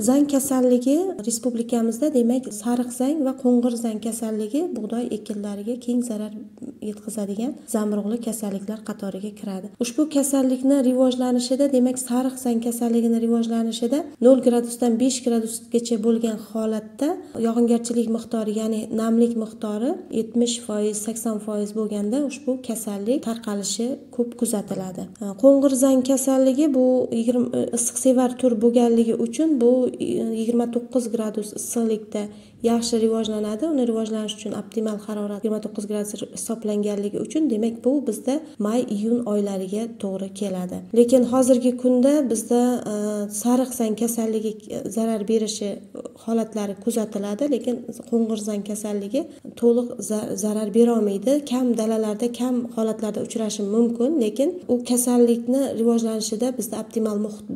zang kasalligi respublikamizda demak sariq zang va qo'ng'ir zang kasalligi bug'doy ekinlariga keng zarar yetkazadigan zamburug'li kasalliklar qatoriga kiradi. Ushbu kasallikni rivojlanishida demak sariq zang kasalligini rivojlanishida nol gradusdan besh gradusgacha bo'lgan holatda yog'ingarchilik miqdori ya'ni namlik miqdori yetmish foiz sakson foiz bo'lganda ushbu kasallik tarqalishi ko'p kuzatiladi. E, Qo'ng'ir zang kasalligi bu e, issiqsevar tur bo'lganligi uchun bu e, yigirma to'qqiz gradus issiqlikda yaxshi rivojlanadi. Uni rivojlanishi uchun optimal harorat yigirma to'qqiz gradus hisoblanganligi uchun demak bu bizda may iyun oylariga to'g'ri keladi. Lekin hozirgi kunda bizda e, sariq kasalligi e, zarar berishi holatlari kuzatiladi lekin qo'ng'irzang kasalligi to'liq zarar berolmaydi. Kam dalalarda kam holatlarda uchrashi mumkin lekin u kasallikni rivojlanishida bizda optimal muhit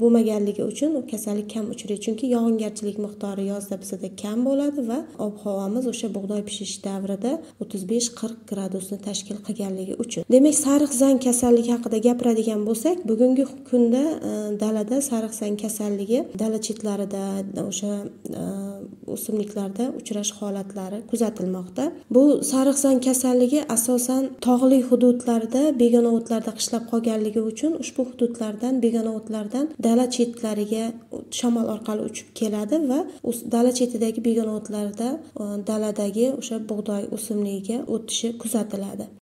bo'lmaganligi uchun u kasallik kam uchraydi. Chunki yog'ingarchilik miqdori yozda bizada kam bo'ladi va ob havomiz o'sha bug'doy pishish davrida o'ttiz besh qirq gradusni tashkil qilganligi uchun. Demak sariq zang kasalligi haqida gapiradigan bo'lsak bugungi kunda e, dalada sariq zang kasalligi dala chetlarida o'sha E, o'simliklarda uchrash holatlari kuzatilmoqda. Bu sariqsan kasalligi asosan tog'li hududlarda begona o'tlarda qishlab qolganligi uchun ushbu hududlardan begona o'tlardan dala chetlariga shamol orqali uchib keladi va dala chetidagi begona o'tlarda e, daladagi o'sha bug'doy o'simligiga o'tishi kuzatiladi.